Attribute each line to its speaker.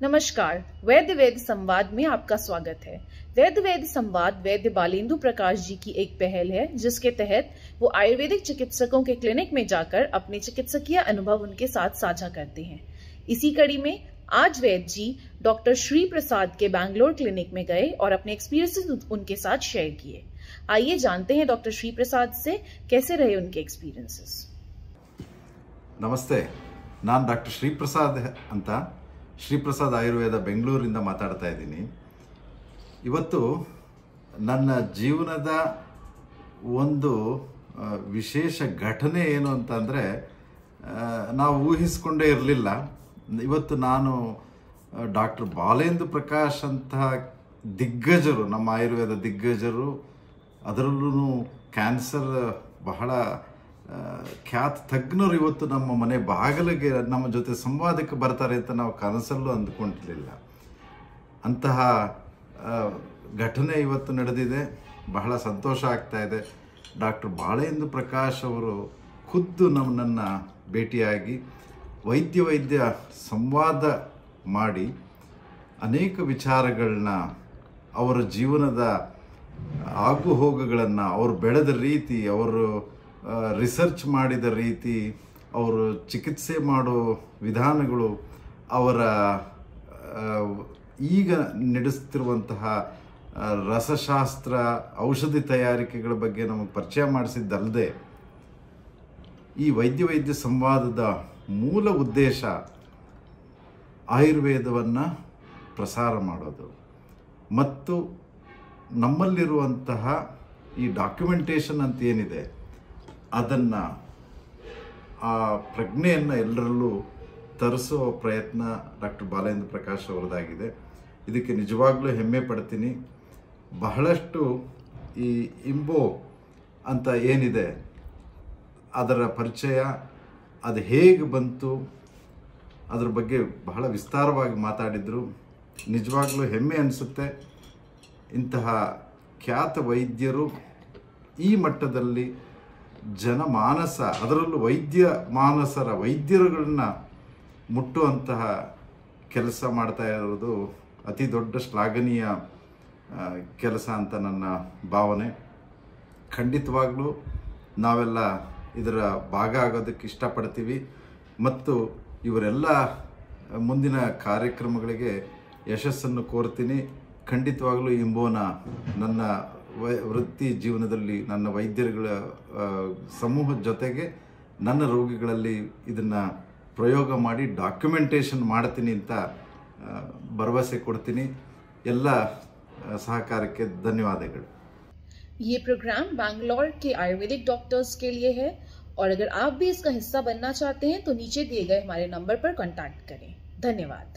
Speaker 1: नमस्कार, वैद्य वेद संवाद में आपका स्वागत है। वैद्य वेद संवाद वैद्य बालेंदु प्रकाश जी की एक पहल है, जिसके तहत वो आयुर्वेदिक चिकित्सकों के क्लिनिक में जाकर अपने चिकित्सकीय अनुभव उनके साथ साझा करते हैं। इसी कड़ी में आज वैद्य जी डॉक्टर श्री प्रसाद के बैंगलोर क्लिनिक में गए और अपने एक्सपीरियंसेस उनके साथ शेयर किए। आइए जानते हैं डॉक्टर श्री प्रसाद से कैसे रहे उनके एक्सपीरियंसेस
Speaker 2: नमस्ते, नाम डॉक्टर श्री प्रसाद अंता। ಶ್ರೀಪ್ರಸಾದ್ ಆಯುರ್ವೇದ ಬೆಂಗಳೂರಿಂದ ಮಾತಾಡ್ತಾ ಇದ್ದೀನಿ. ಇವತ್ತು ನನ್ನ ಜೀವನದ ಒಂದು ವಿಶೇಷ ಘಟನೆ ಏನು ಅಂತಂದರೆ ನಾವು ಊಹಿಸ್ಕೊಂಡೇ ಇರಲಿಲ್ಲ. ಇವತ್ತು ನಾನು ಡಾಕ್ಟರ್ ಬಾಲೇಂದು ಪ್ರಕಾಶ್ ಅಂತಹ ದಿಗ್ಗಜರು, ನಮ್ಮ ಆಯುರ್ವೇದ ದಿಗ್ಗಜರು ಅದರಲ್ಲೂ ಕ್ಯಾನ್ಸರ್ ಬಹಳ ಖ್ಯಾತ ತಜ್ಞರು ಇವತ್ತು ನಮ್ಮ ಮನೆ ಬಾಗಿಲಿಗೆ ನಮ್ಮ ಜೊತೆ ಸಂವಾದಕ್ಕೆ ಬರ್ತಾರೆ ಅಂತ ನಾವು ಕನಸಲ್ಲೂ ಅಂದ್ಕೊಂಡಿರಲಿಲ್ಲ. ಅಂತಹ ಘಟನೆ ಇವತ್ತು ನಡೆದಿದೆ. ಬಹಳ ಸಂತೋಷ ಆಗ್ತಾ ಇದೆ. ಡಾಕ್ಟರ್ ಬಾಳೇಂದು ಪ್ರಕಾಶ್ ಅವರು ಖುದ್ದು ನಮ್ಮನ್ನು ಭೇಟಿಯಾಗಿ ವೈದ್ಯ ವೈದ್ಯ ಸಂವಾದ ಮಾಡಿ ಅನೇಕ ವಿಚಾರಗಳನ್ನ ಅವರ ಜೀವನದ ಆಗುಹೋಗುಗಳನ್ನು, ಅವರು ಬೆಳೆದ ರೀತಿ, ಅವರು ರಿಸರ್ಚ್ ಮಾಡಿದ ರೀತಿ ಅವರು ಚಿಕಿತ್ಸೆ ಮಾಡೋ ವಿಧಾನಗಳು ಅವರ ಈಗ ನಡೆಸ್ತಿರುವಂತಹ ರಸಶಾಸ್ತ್ರ, ಔಷಧಿ ತಯಾರಿಕೆಗಳ ಬಗ್ಗೆ ನಮಗೆ ಪರಿಚಯ ಮಾಡಿಸಿದ್ದಲ್ಲದೆ, ಈ ವೈದ್ಯ ವೈದ್ಯ ಸಂವಾದದ ಮೂಲ ಉದ್ದೇಶ ಆಯುರ್ವೇದವನ್ನು ಪ್ರಸಾರ ಮಾಡೋದು. ಮತ್ತು ನಮ್ಮಲ್ಲಿರುವಂತಹ ಈ ಡಾಕ್ಯುಮೆಂಟೇಷನ್ ಅಂತ ಏನಿದೆ ಅದನ್ನು ಆ ಪ್ರಜ್ಞೆಯನ್ನು ಎಲ್ಲರಲ್ಲೂ ತರಿಸುವ ಪ್ರಯತ್ನ ಡಾಕ್ಟರ್ ಬಾಲೇಂದ್ರ ಪ್ರಕಾಶ್ ಅವರದಾಗಿದೆ ಇದಕ್ಕೆ ನಿಜವಾಗ್ಲೂ ಹೆಮ್ಮೆ ಪಡ್ತೀನಿ. ಬಹಳಷ್ಟು ಈ ಇಂಬೋ ಅಂತ ಏನಿದೆ, ಅದರ ಪರಿಚಯ, ಅದು ಹೇಗೆ ಬಂತು, ಅದರ ಬಗ್ಗೆ ಬಹಳ ವಿಸ್ತಾರವಾಗಿ ಮಾತಾಡಿದರು. ನಿಜವಾಗ್ಲೂ ಹೆಮ್ಮೆ ಅನಿಸುತ್ತೆ. ಇಂತಹ ಖ್ಯಾತ ವೈದ್ಯರು ಈ ಮಟ್ಟದಲ್ಲಿ ಜನಮಾನಸ, ಅದರಲ್ಲೂ ವೈದ್ಯ ಮಾನಸರ ವೈದ್ಯರುಗಳನ್ನ ಮುಟ್ಟುವಂತಹ ಕೆಲಸ ಮಾಡ್ತಾ ಇರೋದು ಅತಿ ದೊಡ್ಡ ಶ್ಲಾಘನೀಯ ಕೆಲಸ ಅಂತ ನನ್ನ ಭಾವನೆ. ಖಂಡಿತವಾಗ್ಲೂ ನಾವೆಲ್ಲ ಇದರ ಭಾಗ ಆಗೋದಕ್ಕೆ ಇಷ್ಟಪಡ್ತೀವಿ. ಮತ್ತು ಇವರೆಲ್ಲ ಮುಂದಿನ ಕಾರ್ಯಕ್ರಮಗಳಿಗೆ ಯಶಸ್ಸನ್ನು ಕೋರ್ತೀನಿ. ಖಂಡಿತವಾಗ್ಲೂ ಇಂಬೋನ ನನ್ನ ವೈ- ವೃತ್ತಿ ಜೀವನದಲ್ಲಿ ನನ್ನ ವೈದ್ಯರುಗಳ ಆ, ಸಮೂಹದ ಜೊತೆಗೆ ನನ್ನ ರೋಗಿಗಳಲ್ಲಿ ಇದನ್ನು ಪ್ರಯೋಗ ಮಾಡಿ ಡಾಕ್ಯುಮೆಂಟೇಷನ್ ಮಾಡ್ತೀನಿ ಅಂತ ಆ, ಭರವಸೆ ಕೊಡ್ತೀನಿ ಎಲ್ಲ ಆ, ಸಹಕಾರಕ್ಕೆ ಧನ್ಯವಾದಗಳು
Speaker 1: ये प्रोग्राम बैंगलोर के आयुर्वेदिक डॉक्टर्स के लिए है और अगर आप भी इसका हिस्सा बनना चाहते हैं तो नीचे दिए गए हमारे नंबर पर कांटेक्ट करें धन्यवाद